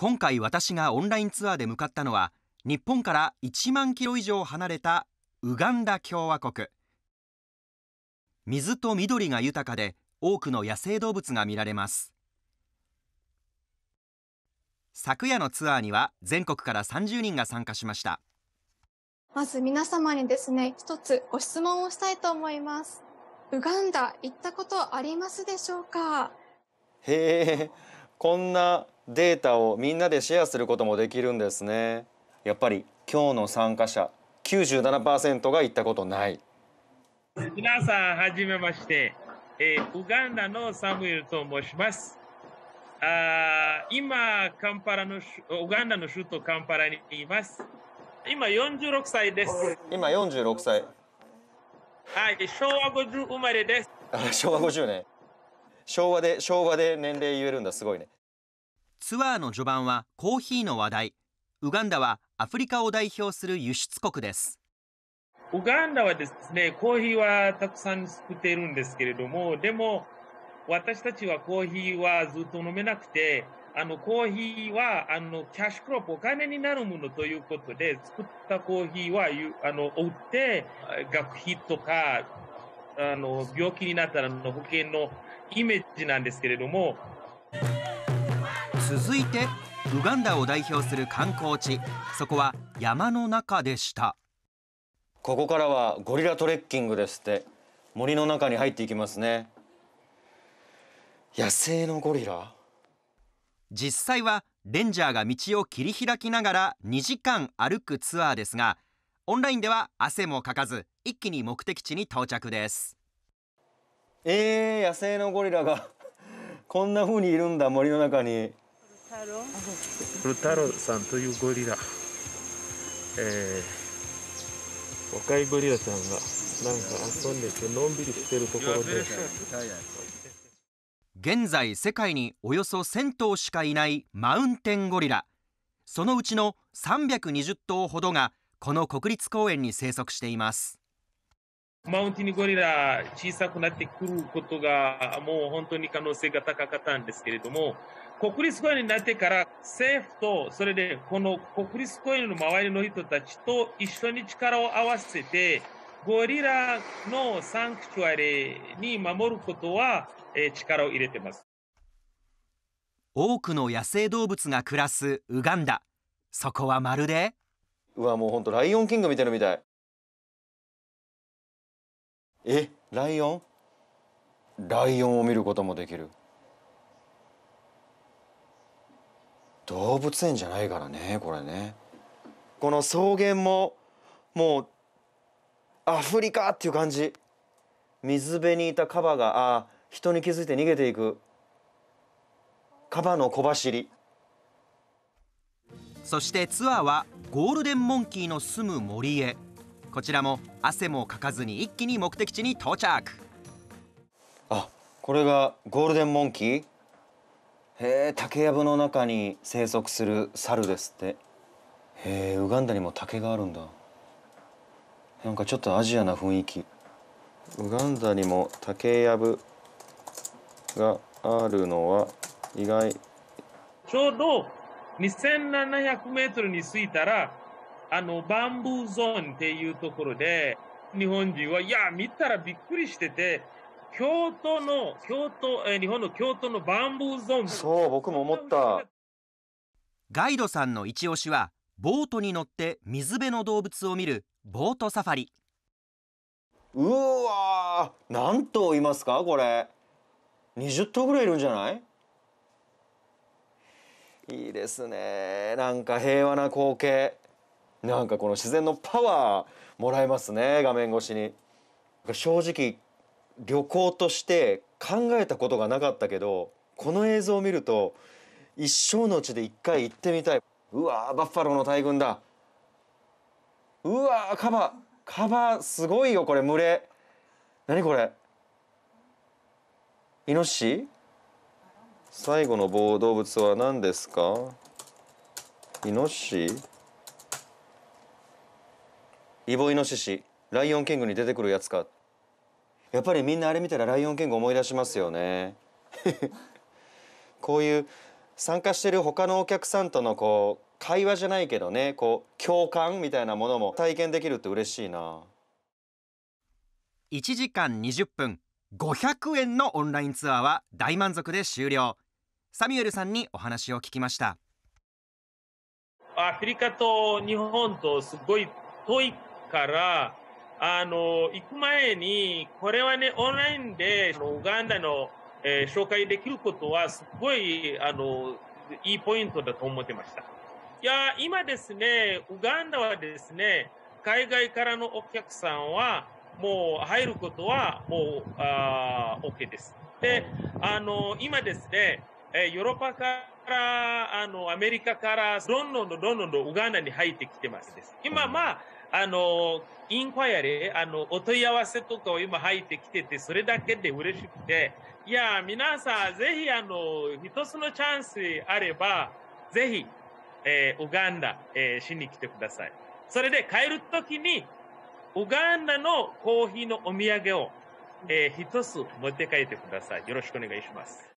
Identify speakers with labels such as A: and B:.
A: 今回私がオンラインツアーで向かったのは日本から1万キロ以上離れたウガンダ共和国。水と緑が豊かで多くの野生動物が見られます。昨夜のツアーには全国から30人が参加しました。
B: まず皆様にですね一つご質問をしたいと思います。ウガンダ行ったことありますでしょうか？
C: へえこんなデータをみんなでシェアすることもできるんですね。やっぱり今日の参加者97%が行ったことない。
D: 皆さんはじめまして、えーウガンダのサムエルと申します。あー今カンパラの首ウガンダの首都カンパラにいます。今46歳です。
C: 今46歳。
D: はい昭和50生まれです。
C: あ昭和50年昭和で昭和で年齢言えるんだ。すごいね。
A: ツアーの序盤はコーヒーの話題。ウガンダはアフリカを代表する輸出国です。
D: ウガンダはですね、コーヒーはたくさん作っているんですけれども、でも私たちはコーヒーはずっと飲めなくて、あのコーヒーはあのキャッシュクロップ、お金になるものということで、作ったコーヒーはゆあの売って、学費とかあの病気になったらの保険のイメージなんですけれども、
A: 続いてウガンダを代表する観光地。そこは山の中でした。
C: ここからはゴリラトレッキングですって。森の中に入っていきますね。野生のゴリラ？
A: 実際はレンジャーが道を切り開きながら2時間歩くツアーですがオンラインでは汗もかかず一気に目的地に到着です。
C: えー、野生のゴリラが こんな風にいるんだ森の中に。
D: ルタロさんというゴリラ、えー、若いゴリラちゃんがなんか遊んでてのんびりしてるところで
A: 現在世界におよそ1000頭しかいないマウンテンゴリラ。そのうちの320頭ほどがこの国立公園に生息しています
D: マウンティンゴリラ小さくなってくることがもう本当に可能性が高かったんですけれども国立公園になってから政府とそれでこの国立公園の周りの人たちと一緒に力を合わせてゴリラのサンクチュアリに守ることは、えー力を入れてます。
A: 多くの野生動物が暮らすウガンダそこはまるで
C: うわもうほんとライオンキング見てるみたい。え？ライオン？ライオンを見ることもできる。動物園じゃないからねこれね。この草原ももうアフリカっていう感じ。水辺にいたカバがあ人に気づいて逃げていく。カバの小走り。
A: そしてツアーはゴールデンモンキーの住む森へ。こちらも汗もかかずに一気に目的地に到着。
C: あこれがゴールデンモンキー？へえ竹やぶの中に生息する猿ですって。へえウガンダにも竹があるんだ。なんかちょっとアジアな雰囲気。ウガンダにも竹やぶがあるのは意外。
D: ちょうど2700メートルに着いたら、あの、バンブーゾーンっていうところで、日本人は、いや、見たらびっくりしてて、京都の、京都、えー日本の京都のバンブーゾーン。
C: そう僕も思った。
A: ガイドさんの一押しはボートに乗って水辺の動物を見るボートサファリ。
C: うわー何頭いますかこれ。20頭ぐらいいるんじゃない？いいですね。なんか平和な光景。なんかこの自然のパワーもらえますね画面越しに。正直旅行として考えたことがなかったけどこの映像を見ると一生のうちで一回行ってみたい。うわーバッファローの大群だ。うわーカバカバすごいよこれ群れ。何これ？イノシシ？最後の棒動物は何ですか？イノシシ？イボイノシシ。ライオンキングに出てくるやつか。やっぱりみんなあれ見たらライオンキング思い出しますよね。こういう参加してる他のお客さんとのこう会話じゃないけどね。こう共感みたいなものも体験できるって嬉しいな。
A: 1時間20分。500円のオンラインツアーは大満足で終了。サミュエルさんにお話を聞きました
D: アフリカと日本とすごい遠いからあの行く前にこれはねオンラインでウガンダの、えー、紹介できることはすごいあのいいポイントだと思ってましたいや今ですねウガンダはですね海外からのお客さんはもう入ることはもうあ OK です。で、あの今ですね、えヨーロッパからあのアメリカからどんどんどんどんどんウガンダに入ってきてますです。今まああのインクワイアリーあのお問い合わせとかを今入ってきててそれだけで嬉しくていや皆さんぜひあの一つのチャンスあればぜひ、えー、ウガンダ、えー、しに来てください。それで帰るときにウガンダのコーヒーのお土産を、えー、一つ持って帰ってください。よろしくお願いします。